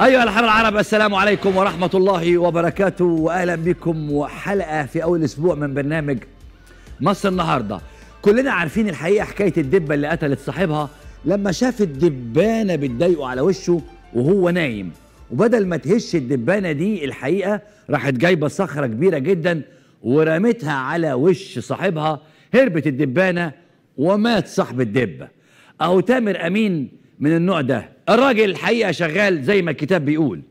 أيها الأحرار العرب السلام عليكم ورحمة الله وبركاته. وأهلا بكم وحلقة في أول أسبوع من برنامج مصر النهاردة. كلنا عارفين الحقيقة حكاية الدبة اللي قتلت صاحبها لما شافت دبانة بتضايقه على وشه وهو نايم. وبدل ما تهش الدبانة دي الحقيقة راحت جايبة صخرة كبيرة جدا ورمتها على وش صاحبها هربت الدبانة ومات صاحب الدبة. أهو تامر أمين من النوع ده. الراجل الحقيقة شغال زي ما الكتاب بيقول.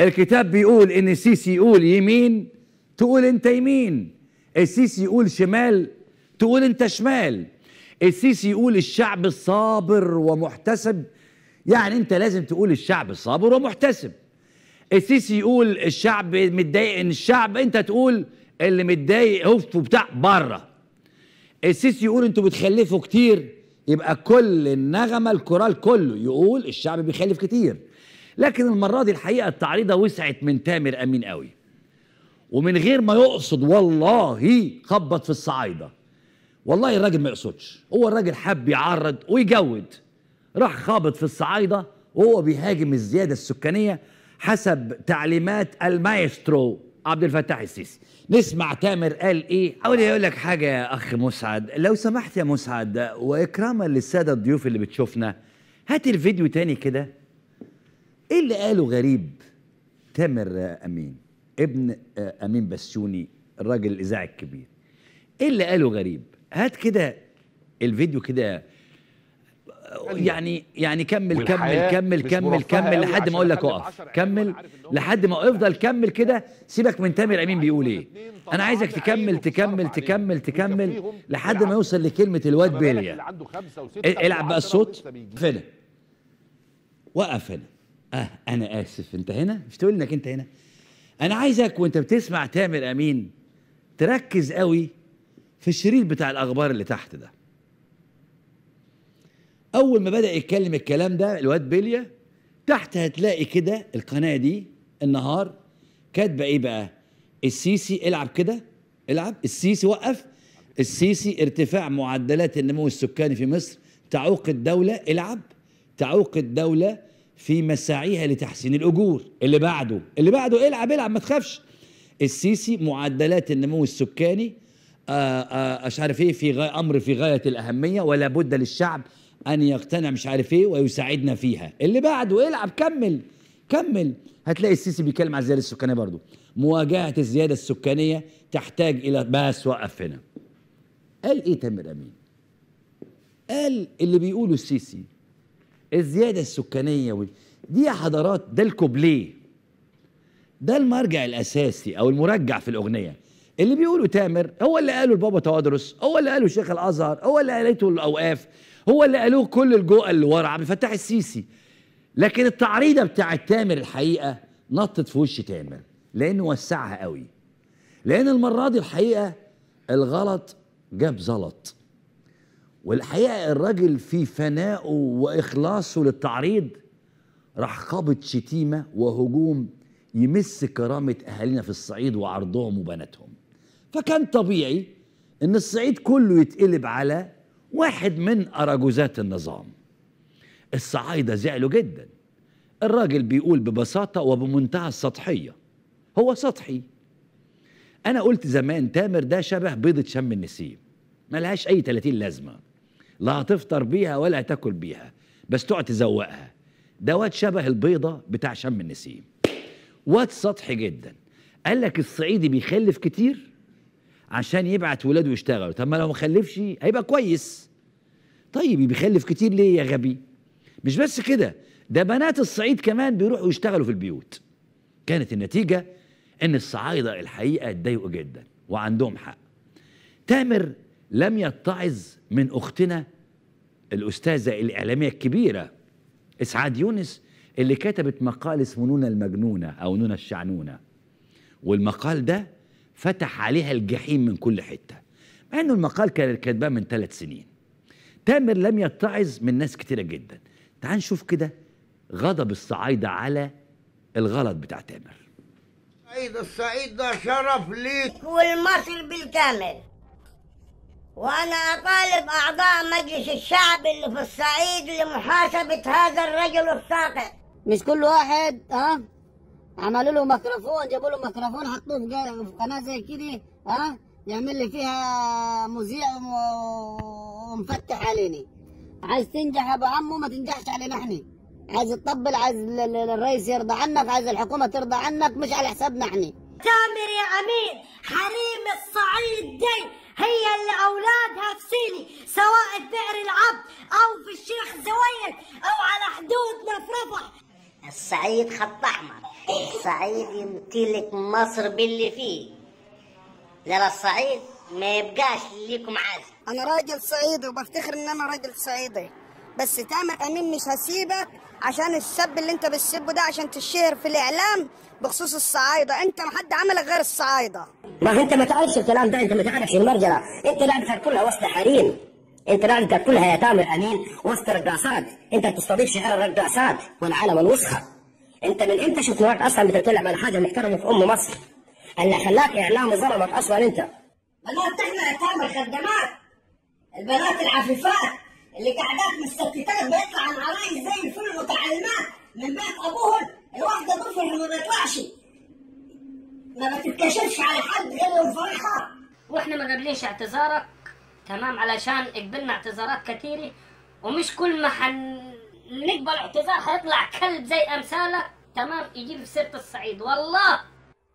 الكتاب بيقول إن السيسي يقول يمين تقول أنت يمين. السيسي يقول شمال تقول أنت شمال. السيسي يقول الشعب صابر ومحتسب. يعني أنت لازم تقول الشعب صابر ومحتسب. السيسي يقول الشعب متضايق إن الشعب أنت تقول اللي متضايق هف وبتاع بره. السيسي يقول أنتوا بتخلفوا كتير. يبقى كل النغمة الكورال كله يقول الشعب بيخلف كتير. لكن المرة دي الحقيقة التعريضة وسعت من تامر أمين قوي. ومن غير ما يقصد والله خبط في الصعايدة. والله الراجل ما يقصدش. هو الراجل حب يعرض ويجود. راح خابط في الصعايدة وهو بيهاجم الزيادة السكانية حسب تعليمات المايسترو. عبد الفتاح السيسي. نسمع تامر قال إيه؟ أقول يقول لك حاجة يا أخ مسعد. لو سمحت يا مسعد واكراما للسادة الضيوف اللي بتشوفنا هات الفيديو تاني كده. إيه اللي قاله غريب؟ تامر أمين ابن أمين بسيوني الراجل الإذاعي الكبير. إيه اللي قاله غريب؟ هات كده الفيديو كده يعني يعني كمل كمل كمل كمل كمل لحد ما أقول لك اقف كمل لحد ما افضل كمل كده سيبك من تامر امين بيقول إيه أنا عايزك تكمل تكمل تكمل تكمل لحد ما يوصل لكلمه الواد بيليا العب بقى الصوت. فين وقف هنا آه أنا اسف انت هنا مش تقول انك انت هنا أنا عايزك وانت بتسمع تامر امين تركز قوي في الشريط بتاع الاخبار اللي تحت ده أول ما بدأ يتكلم الكلام ده الواد بيليا تحت هتلاقي كده القناة دي النهار. كاتبة إيه بقى؟ السيسي العب كده العب. السيسي وقف. السيسي ارتفاع معدلات النمو السكاني في مصر تعوق الدولة العب. تعوق الدولة في مساعيها لتحسين الأجور. اللي بعده اللي بعده العب العب ما تخافش. السيسي معدلات النمو السكاني آه، آه، مش عارف إيه في غاية أمر في غاية الأهمية ولا بد للشعب أن يقتنع مش عارف إيه ويساعدنا فيها. اللي بعده العب كمل كمل. هتلاقي السيسي بيتكلم على الزيادة السكانية برضو مواجهة الزيادة السكانية تحتاج إلى بس وقف هنا. قال إيه تامر أمين؟ قال اللي بيقوله السيسي الزيادة السكانية وال... دي يا حضرات ده الكوبليه. ده المرجع الأساسي أو المرجع في الأغنية. اللي بيقوله تامر هو اللي قاله البابا توادرس هو اللي قاله شيخ الأزهر هو اللي قالته الأوقاف. هو اللي قالوه كل الجوء اللي ورا عبد الفتاح السيسي. لكن التعريضة بتاعت تامر الحقيقة نطت في وش تامر لأنه وسعها قوي. لأن المرة دي الحقيقة الغلط جاب زلط. والحقيقة الراجل في فنائه وإخلاصه للتعريض راح خابط شتيمة وهجوم يمس كرامة أهالينا في الصعيد وعرضهم وبناتهم. فكان طبيعي إن الصعيد كله يتقلب على واحد من أراجوزات النظام. الصعايدة زعلوا جدا. الراجل بيقول ببساطة وبمنتهى السطحية. هو سطحي. أنا قلت زمان تامر ده شبه بيضة شم النسيم. ملهاش أي 30 لازمة. لا هتفطر بيها ولا هتاكل بيها. بس تقعد تزوقها. ده واد شبه البيضة بتاع شم النسيم. واد سطحي جدا. قال لك الصعيدي بيخلف كتير؟ عشان يبعت ولاده يشتغلوا. طب ما لو ما خلفش هيبقى كويس. طيب بيخلف كتير ليه يا غبي؟ مش بس كده ده بنات الصعيد كمان بيروحوا يشتغلوا في البيوت. كانت النتيجة إن الصعايدة الحقيقة اتضايقوا جدا وعندهم حق. تامر لم يتعظ من أختنا الأستاذة الإعلامية الكبيرة إسعاد يونس اللي كتبت مقال اسمه نونا المجنونة أو نونا الشعنونة. والمقال ده فتح عليها الجحيم من كل حتة. مع إنه المقال كان كاتباه من ثلاث سنين. تامر لم يتعظ من ناس كتيرة جدا. تعال نشوف كده غضب الصعايدة على الغلط بتاع تامر. الصعيد الصعيد ده شرف ليك. والمصر بالكامل. وأنا أطالب أعضاء مجلس الشعب اللي في الصعيد لمحاسبة هذا الرجل الساقط. مش كل واحد ها؟ عملوا له ميكروفون جابوا له ميكروفون حطوه في قناة زي كده ها؟ يعمل لي فيها مذيع ومفتح عليني عايز تنجح يا أبو عمو ما تنجحش علينا إحنا. عايز تطبل عايز ال- ال- الرئيس يرضى عنك عايز الحكومة ترضى عنك مش على حسابنا إحنا. تامر يا أمين حريم الصعيد دي هي اللي أولادها في سيني سواء في بئر العبد أو في الشيخ زويد أو على حدودنا في رفح الصعيد خط أحمر. الصعيد يمتلك مصر باللي فيه. لرا الصعيد ما يبقاش ليكم عازم أنا راجل صعيدي وبفتخر إن أنا راجل صعيدي. بس تامر أمين مش هسيبك عشان السب اللي أنت بتسبه ده عشان تشهر في الإعلام بخصوص الصعايدة. أنت ما حد عملك غير الصعايدة. ما أنت ما تعرفش الكلام ده أنت ما تعرفش المرجلة. أنت لعبتك كلها وسط حريم. أنت لعبتك كلها يا تامر أمين وسط رقاصات. أنت بتستضيف شعار الرقاصات والعالم الوسخة. انت من إمتى شفت نوعك أصلا بتتكلم عن حاجة محترمة في أم مصر؟ اللي خلاك اعلامي ظلمك أصلا أنت. بنات إحنا يا تامر خدامات البنات العفيفات اللي قاعدات مستكتات بيطلع عن عرايس زي الفل متعلمات من بيت ابوهن الواحدة بفرح ما بيطلعش. ما بتتكشفش على حد غير الفرحه وإحنا ما قابلينش اعتذارك. تمام علشان قبلنا اعتذارات كثيرة. ومش كل ما حنقبل اعتذار هيطلع كلب زي امثالك تمام يجيب في سيرة الصعيد. والله!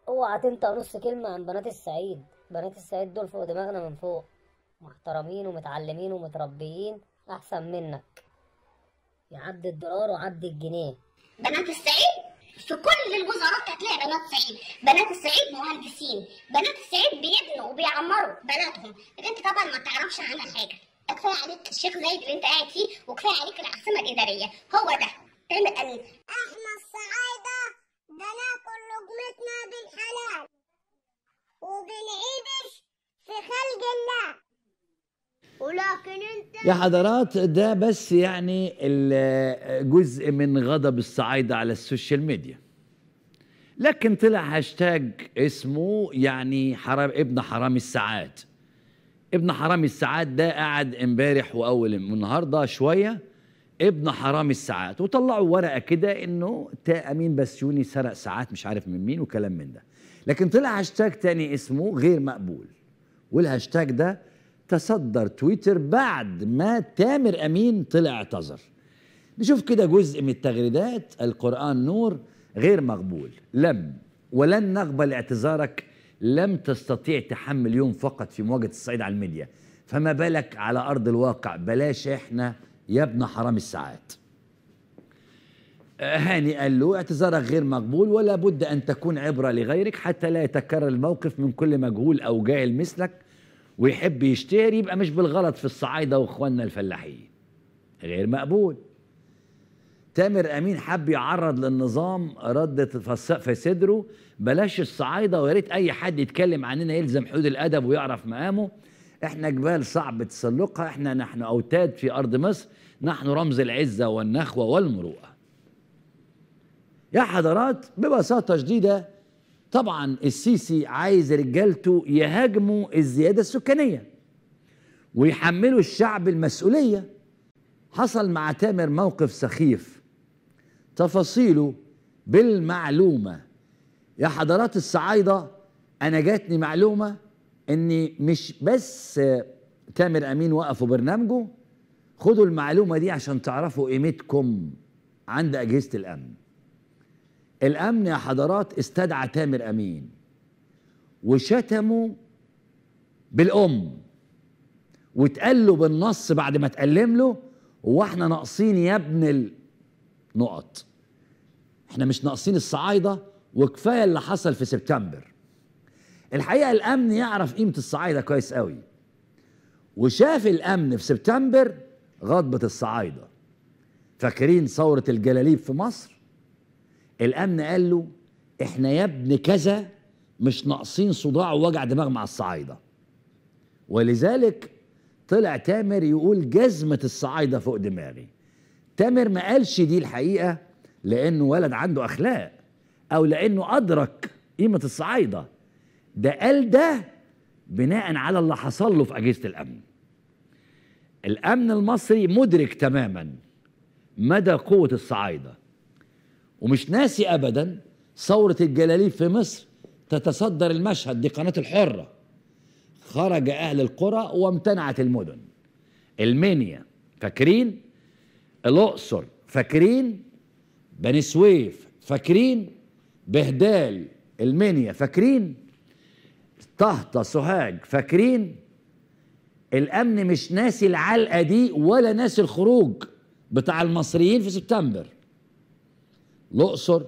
اوعى تنطق نص كلمة عن بنات الصعيد. بنات الصعيد دول فوق دماغنا من فوق. محترمين ومتعلمين ومتربيين. أحسن منك. يعدي الدولار وعدي الجنيه. بنات الصعيد؟ في كل الوزارات هتلاقي بنات صعيد. بنات الصعيد مهندسين. بنات الصعيد بيبنوا وبيعمروا بناتهم. لكن انت طبعا ما تعرفش عنها حاجة. كفايه عليك الشيخ زايد اللي أنت قاعد فيه وكفايه عليك العاصمه الإدارية. هو ده. تامر أمين إحنا الصعايدة بناكل لقمتنا بالحلال وبنعيش في خلق الله. ولكن أنت يا حضرات ده بس يعني جزء من غضب الصعايدة على ال social media. لكن طلع هاشتاج اسمه يعني حرام ابن حرام الساعات. ابن حرام الساعات ده قعد امبارح واول النهارده شوية. ابن حرام الساعات وطلعوا ورقة كده إنه تامر أمين بسيوني سرق ساعات مش عارف من مين وكلام من ده. لكن طلع هاشتاج تاني اسمه غير مقبول. والهاشتاج ده تصدر تويتر بعد ما تامر أمين طلع اعتذر. نشوف كده جزء من التغريدات. القرآن نور غير مقبول. لم ولن نقبل اعتذارك لم تستطيع تحمل يوم فقط في مواجهة الصعيد على الميديا. فما بالك على أرض الواقع؟ بلاش إحنا يا ابن حرام الساعات. هاني قال له اعتذارك غير مقبول ولا بد أن تكون عبرة لغيرك حتى لا يتكرر الموقف من كل مجهول أو جاهل مثلك ويحب يشتهر يبقى مش بالغلط في الصعايدة وإخواننا الفلاحين. غير مقبول. تامر أمين حب يعرض للنظام ردت في صدره بلاش الصعايدة ويا ريت أي حد يتكلم عننا يلزم حدود الأدب ويعرف مقامه. إحنا جبال صعب تسلقها. إحنا نحن أوتاد في أرض مصر. نحن رمز العزة والنخوة والمروءة. يا حضرات ببساطة شديدة طبعا السيسي عايز رجالته يهاجموا الزيادة السكانية ويحملوا الشعب المسؤولية. حصل مع تامر موقف سخيف. تفاصيله بالمعلومة. يا حضرات الصعايدة أنا جاتني معلومة إن مش بس تامر أمين وقفوا برنامجه خدوا المعلومة دي عشان تعرفوا قيمتكم عند أجهزة الأمن. الأمن يا حضرات استدعى تامر أمين وشتمه بالأم واتقال له بالنص بعد ما اتألم له هو إحنا ناقصين يا ابن النقط إحنا مش ناقصين الصعايدة وكفاية اللي حصل في سبتمبر. الحقيقة الأمن يعرف قيمة الصعايدة كويس قوي. وشاف الأمن في سبتمبر غضبة الصعايدة. فاكرين ثورة الجلاليب في مصر؟ الأمن قال له إحنا يا ابن كذا مش ناقصين صداع ووجع دماغ مع الصعايدة. ولذلك طلع تامر يقول جزمة الصعايدة فوق دماغي. تامر ما قالش دي الحقيقة لأنه ولد عنده أخلاق أو لأنه أدرك قيمة الصعايدة. ده قال ده بناء على اللي حصل له في أجهزة الأمن. الأمن المصري مدرك تماما مدى قوة الصعايدة. ومش ناسي ابدا ثورة الجلاليب في مصر تتصدر المشهد دي قناة الحرة. خرج أهل القرى وامتنعت المدن. المنيا فاكرين؟ الأقصر فاكرين؟ بني سويف فاكرين؟ بهدال المنيا فاكرين؟ طهطا سوهاج فاكرين؟ الأمن مش ناسي العلقة دي ولا ناسي الخروج بتاع المصريين في سبتمبر. الأقصر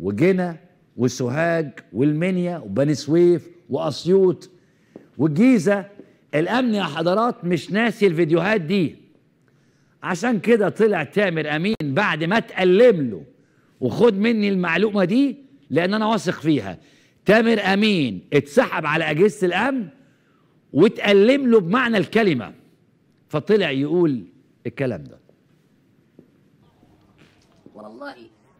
وقنا وسوهاج والمنيا وبني سويف وأسيوط والجيزه الأمن يا حضرات مش ناسي الفيديوهات دي. عشان كده طلع تامر أمين بعد ما اتألم له. وخد مني المعلومة دي لأن أنا واثق فيها. تامر أمين اتسحب على أجهزة الأمن واتألم له بمعنى الكلمة. فطلع يقول الكلام ده. والله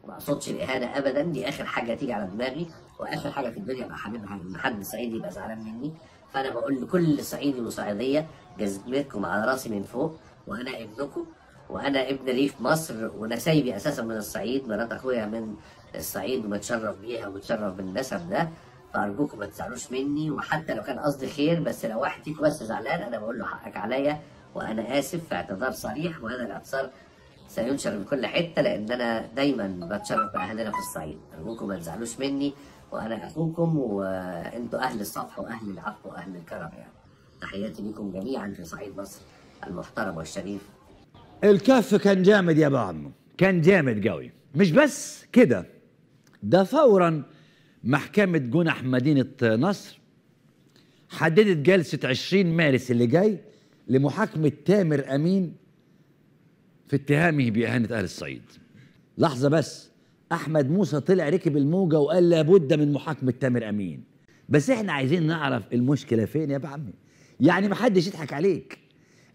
ما أقصدش الإهانة ابدا. دي آخر حاجة تيجي على دماغي. وآخر حاجة في الدنيا ابقى حاببها ان حد صعيدي يبقى زعلان مني. فأنا بقول لكل صعيدي وصعيدية جزمتكم على راسي من فوق. وأنا ابنكم وأنا ابن ريف مصر ونسايبي أساسا من الصعيد مرات أخويا من الصعيد ومتشرف بيها ومتشرف بالنسب ده فأرجوكم ما تزعلوش مني وحتى لو كان قصدي خير بس لو واحد فيكم بس زعلان أنا بقول له حقك عليا وأنا آسف في اعتذار صريح وهذا الاعتذار سينشر في كل حتة لأن أنا دايما بتشرف باهلنا في الصعيد. أرجوكم ما تزعلوش مني وأنا أخوكم وأنتوا أهل الصفح وأهل العفو وأهل الكرم يعني. تحياتي لكم جميعا في صعيد مصر. المحترم والشريف. الكف كان جامد يا ابو عمو كان جامد قوي. مش بس كده. ده فورا محكمة جنح مدينة نصر حددت جلسة 20 مارس اللي جاي لمحاكمة تامر أمين في اتهامه بإهانة أهل الصعيد. لحظة بس. أحمد موسى طلع ركب الموجة وقال لابد من محاكمة تامر أمين. بس إحنا عايزين نعرف المشكلة فين يا ابو يعني محدش يضحك عليك.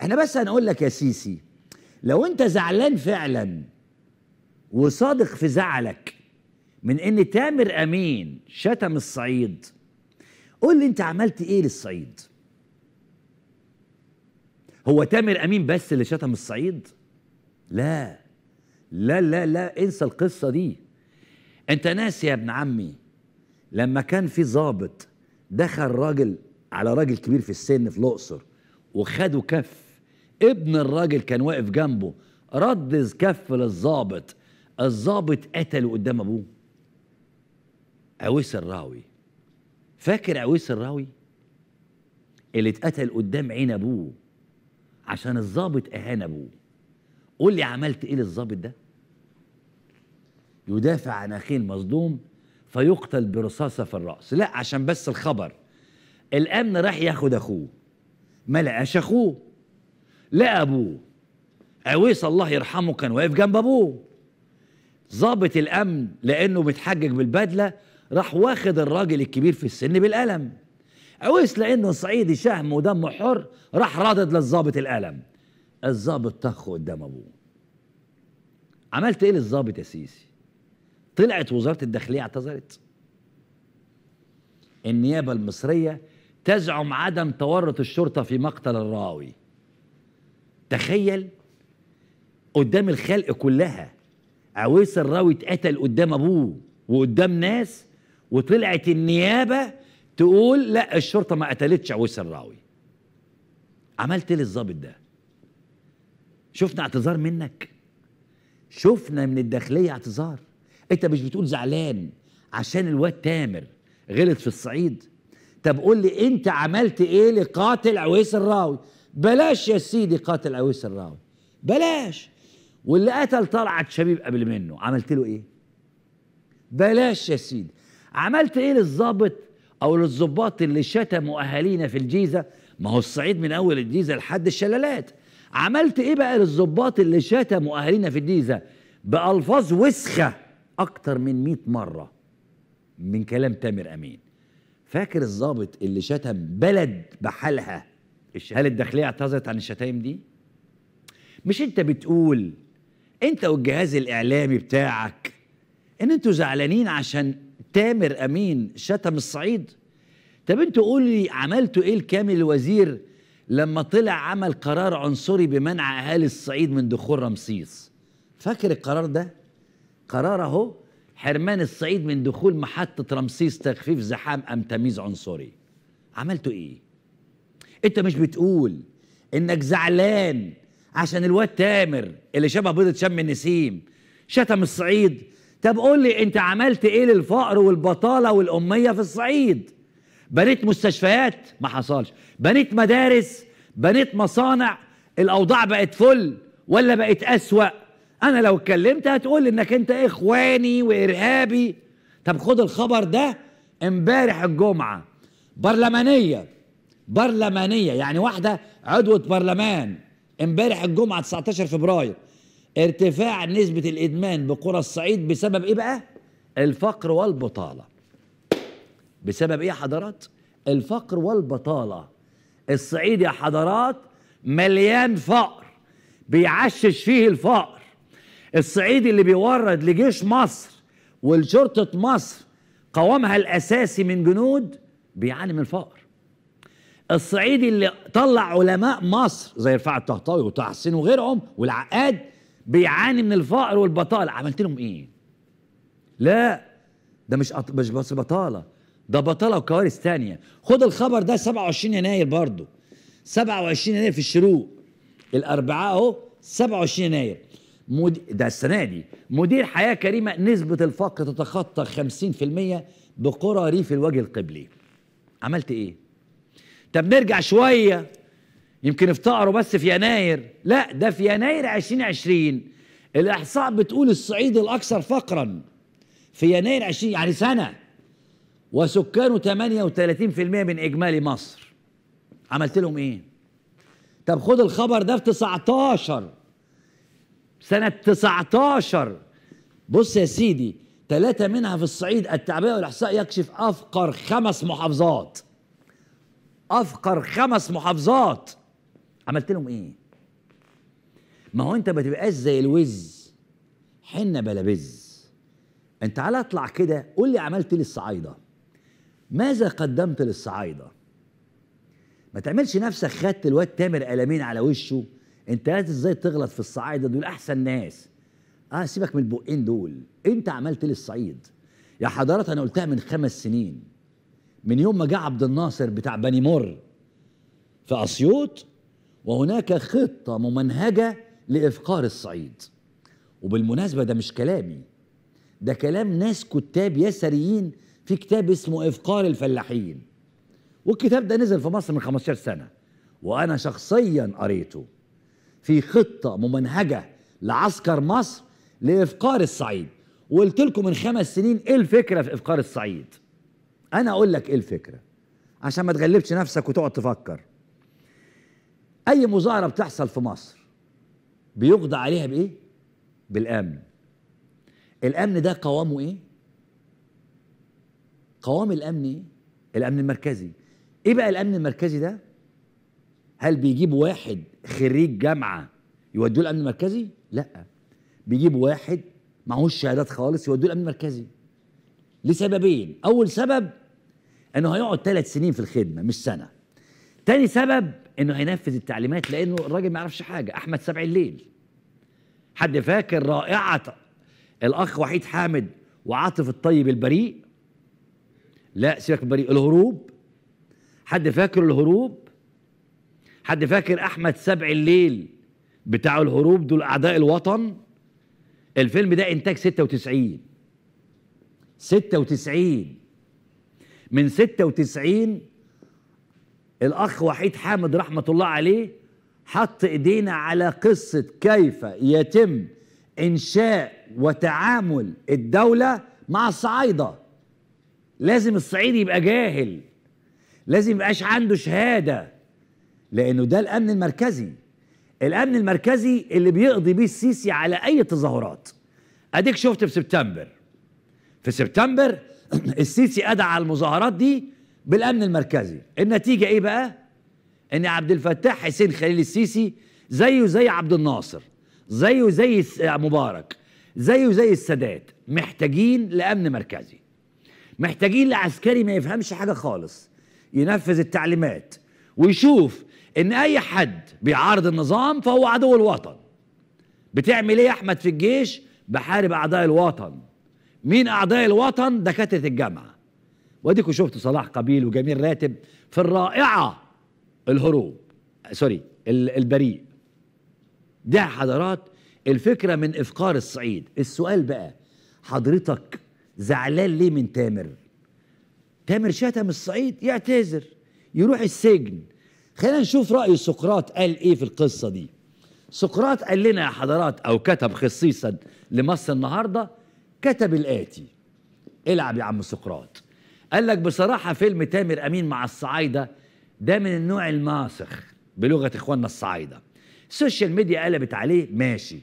إحنا بس هنقول لك يا سيسي لو انت زعلان فعلا وصادق في زعلك من إن تامر أمين شتم الصعيد قول لي انت عملت إيه للصعيد؟ هو تامر أمين بس اللي شتم الصعيد؟ لا لا لا لا انسى القصة دي. انت ناسي يا ابن عمي لما كان في ضابط دخل راجل على راجل كبير في السن في الأقصر وخده كف ابن الراجل كان واقف جنبه رد كف للظابط الظابط قتله قدام أبوه. عويس الراوي. فاكر عويس الراوي؟ اللي اتقتل قدام عين أبوه عشان الظابط أهان أبوه. قول لي عملت إيه للظابط ده؟ يدافع عن أخيه المظلوم فيقتل برصاصة في الرأس. لا عشان بس الخبر. الأمن راح ياخد أخوه. ما لقاش أخوه. لقى ابوه عويس الله يرحمه كان واقف جنب أبوه. ظابط الأمن لأنه متحجج بالبدلة راح واخد الراجل الكبير في السن بالقلم. عويس لأنه صعيدي شهم ودمه حر راح رادد للظابط القلم. الظابط طخ قدام أبوه. عملت إيه للظابط يا سيسي؟ طلعت وزارة الداخلية اعتذرت. النيابة المصرية تزعم عدم تورط الشرطة في مقتل الراوي. تخيل قدام الخلق كلها. عويس الراوي اتقتل قدام أبوه وقدام ناس وطلعت النيابة تقول لا الشرطة ما قتلتش عويس الراوي. عملت إيه للظابط ده؟ شفنا اعتذار منك؟ شفنا من الداخلية اعتذار. أنت مش بتقول زعلان عشان الواد تامر غلط في الصعيد؟ طب قول لي أنت عملت إيه لقاتل عويس الراوي؟ بلاش يا سيدي قاتل عويس الراوي. بلاش. واللي قتل طلعت شبيب قبل منه. عملت له إيه؟ بلاش يا سيدي. عملت إيه للظابط أو للظباط اللي شتموا أهالينا في الجيزة؟ ما هو الصعيد من أول الجيزة لحد الشلالات. عملت إيه بقى للظباط اللي شتموا أهالينا في الجيزة؟ بألفاظ وسخة أكتر من 100 مرة. من كلام تامر أمين. فاكر الظابط اللي شتم بلد بحالها هل الداخلية اعتذرت عن الشتايم دي؟ مش انت بتقول انت والجهاز الإعلامي بتاعك ان أنتوا زعلانين عشان تامر أمين شتم الصعيد؟ طب أنتوا قولوا لي عملتوا إيه لكامل الوزير لما طلع عمل قرار عنصري بمنع أهالي الصعيد من دخول رمسيس؟ فاكر القرار ده؟ قرار اهو حرمان الصعيد من دخول محطة رمسيس تخفيف زحام أم تمييز عنصري. عملتوا إيه؟ أنت مش بتقول إنك زعلان عشان الواد تامر اللي شبه بيضة شم النسيم شتم الصعيد. طب قول لي أنت عملت إيه للفقر والبطالة والأمية في الصعيد؟ بنيت مستشفيات؟ ما حصلش. بنيت مدارس؟ بنيت مصانع؟ الأوضاع بقت فل ولا بقت أسوأ؟ أنا لو اتكلمت هتقول إنك أنت إخواني وإرهابي. طب خد الخبر ده امبارح الجمعة برلمانية. برلمانية يعني واحدة عضوة برلمان. امبارح الجمعة 19 فبراير ارتفاع نسبة الإدمان بقرى الصعيد بسبب إيه بقى؟ الفقر والبطالة. بسبب إيه يا حضرات؟ الفقر والبطالة. الصعيد يا حضرات مليان فقر بيعشش فيه الفقر. الصعيدي اللي بيورد لجيش مصر ولشرطة مصر قوامها الأساسي من جنود بيعاني من الفقر. الصعيدي اللي طلع علماء مصر زي رفاعة الطهطاوي وطه حسين وغيرهم والعقاد بيعاني من الفقر والبطالة. عملت لهم إيه؟ لا ده مش أط... مش بس بطالة ده بطالة وكوارث تانية. خد الخبر ده 27 يناير برضو 27 يناير في الشروق. الأربعاء أهو 27 يناير. مد... ده السنة دي. مدير حياة كريمة نسبة الفقر تتخطى 50% بقرى ريف الوجه القبلي. عملت إيه؟ طب نرجع شوية. يمكن افتقروا بس في يناير. لا ده في يناير 2020 الإحصاء بتقول الصعيد الأكثر فقرا. في يناير 20 يعني سنة. وسكانه 38% من إجمالي مصر. عملت لهم إيه؟ طب خد الخبر ده في 19 سنة 19 بص يا سيدي ثلاثة منها في الصعيد التعبئة والإحصاء يكشف أفقر خمس محافظات. أفقر خمس محافظات. عملت لهم إيه؟ ما هو أنت ما تبقاش زي الوز حنة بلا بز أنت على اطلع كده قول لي عملت إيه للصعايدة. ماذا قدمت للصعايدة؟ ما تعملش نفسك خدت الواد تامر قلمين على وشه. أنت عايز إزاي تغلط في الصعايدة؟ دول أحسن ناس. آه سيبك من البقين دول. أنت عملت للصعيد؟ يا حضرات أنا قلتها من خمس سنين. من يوم ما جه عبد الناصر بتاع بني مر في أسيوط وهناك خطة ممنهجة لإفقار الصعيد. وبالمناسبة ده مش كلامي ده كلام ناس كتاب يسريين في كتاب اسمه إفقار الفلاحين. والكتاب ده نزل في مصر من 15 سنة وأنا شخصيا قريته. في خطة ممنهجة لعسكر مصر لإفقار الصعيد. وقلت لكم من خمس سنين إيه الفكرة في إفقار الصعيد؟ أنا أقول لك إيه الفكرة؟ عشان ما تغلبش نفسك وتقعد تفكر. أي مظاهرة بتحصل في مصر بيقضى عليها بإيه؟ بالأمن. الأمن ده قوامه إيه؟ قوام الأمن إيه؟ الأمن المركزي. إيه بقى الأمن المركزي ده؟ هل بيجيب واحد خريج جامعة يودوه الأمن المركزي؟ لأ. بيجيب واحد معهوش شهادات خالص يودوه الأمن المركزي. لسببين. أول سبب إنه هيقعد ثلاث سنين في الخدمة مش سنة. تاني سبب إنه هينفذ التعليمات لإنه الراجل ما يعرفش حاجة أحمد سبع الليل. حد فاكر رائعة الأخ وحيد حامد وعاطف الطيب البريء؟ لا سيبك من البريء الهروب. حد فاكر الهروب؟ حد فاكر أحمد سبع الليل بتاع الهروب دول اعداء الوطن؟ الفيلم ده إنتاج 96 96 من 96 الأخ وحيد حامد رحمة الله عليه حط إيدينا على قصة كيف يتم إنشاء وتعامل الدولة مع الصعايدة. لازم الصعيدي يبقى جاهل لازم يبقاش عنده شهادة لأنه ده الأمن المركزي. الأمن المركزي اللي بيقضي بيه السيسي على أي تظاهرات. أديك شفت في سبتمبر. في سبتمبر السيسي أدعى المظاهرات دي بالأمن المركزي. النتيجة إيه بقى؟ إن عبد الفتاح حسين خليل السيسي زيه زي عبد الناصر زيه زي مبارك زيه زي السادات محتاجين لأمن مركزي. محتاجين لعسكري ما يفهمش حاجة خالص ينفذ التعليمات ويشوف إن أي حد بيعارض النظام فهو عدو الوطن. بتعمل إيه يا أحمد في الجيش؟ بحارب اعداء الوطن. مين اعداء الوطن؟ دكاترة الجامعة. واديكوا شفتوا صلاح قبيل وجميل راتب في الرائعة الهروب. سوري ال- البريء. ده حضرات الفكرة من إفقار الصعيد. السؤال بقى حضرتك زعلان ليه من تامر؟ تامر شتم الصعيد يعتذر يروح السجن. خلينا نشوف رأي سقراط قال إيه في القصة دي. سقراط قال لنا يا حضرات أو كتب خصيصا لمصر النهاردة كتب الآتي. العب يا عم سقراط. قال لك بصراحة فيلم تامر أمين مع الصعايدة ده من النوع الماسخ بلغة إخواننا الصعايدة. السوشيال ميديا قلبت عليه ماشي.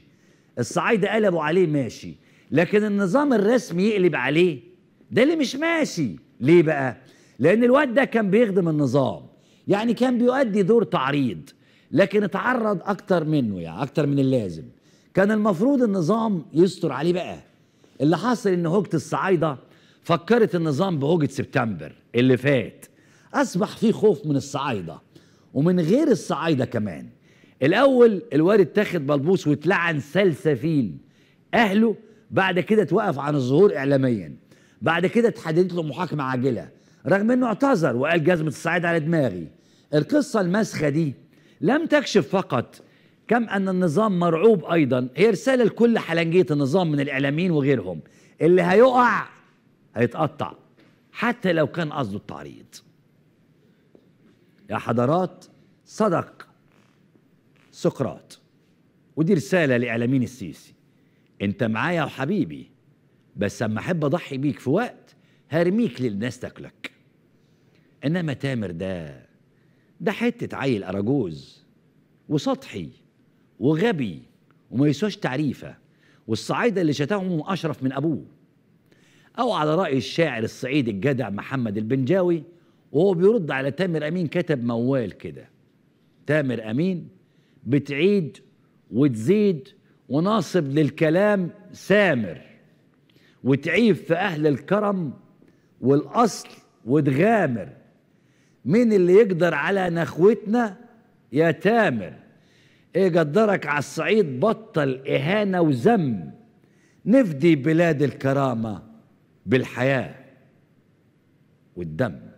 الصعايدة قلبوا عليه ماشي. لكن النظام الرسمي يقلب عليه ده اللي مش ماشي. ليه بقى؟ لأن الواد ده كان بيخدم النظام. يعني كان بيؤدي دور تعريض لكن اتعرض أكتر منه يعني أكتر من اللازم. كان المفروض النظام يستر عليه بقى. اللي حصل إن هوجة الصعايدة فكرت النظام بهوجة سبتمبر اللي فات. أصبح في خوف من الصعايدة ومن غير الصعايدة كمان. الأول الواد اتاخد بلبوس واتلعن سلسفيل أهله بعد كده توقف عن الظهور اعلاميا. بعد كده اتحددت له محاكمة عاجلة. رغم إنه اعتذر وقال جزمة الصعيد على دماغي. القصة المسخة دي لم تكشف فقط كم أن النظام مرعوب أيضا. هي رسالة لكل حلنجية النظام من الإعلاميين وغيرهم. اللي هيقع هيتقطع. حتى لو كان قصده التعريض. يا حضرات صدق سقراط. ودي رسالة لإعلاميين السيسي. أنت معايا يا حبيبي بس أما أحب أضحي بيك في وقت هرميك للناس تاكلك. إنما تامر ده ده حتة عيل أراجوز وسطحي. وغبي وما يسواش تعريفة والصعايدة اللي شتمهم أشرف من أبوه. أو على رأي الشاعر الصعيدي الجدع محمد البنجاوي وهو بيرد على تامر أمين كتب موال كده. تامر أمين بتعيد وتزيد وناصب للكلام سامر وتعيب في أهل الكرم والأصل وتغامر. مين اللي يقدر على نخوتنا؟ يا تامر. إيه قدرك على الصعيد بطل إهانة وذم. نفدي بلاد الكرامة بالحياة والدم.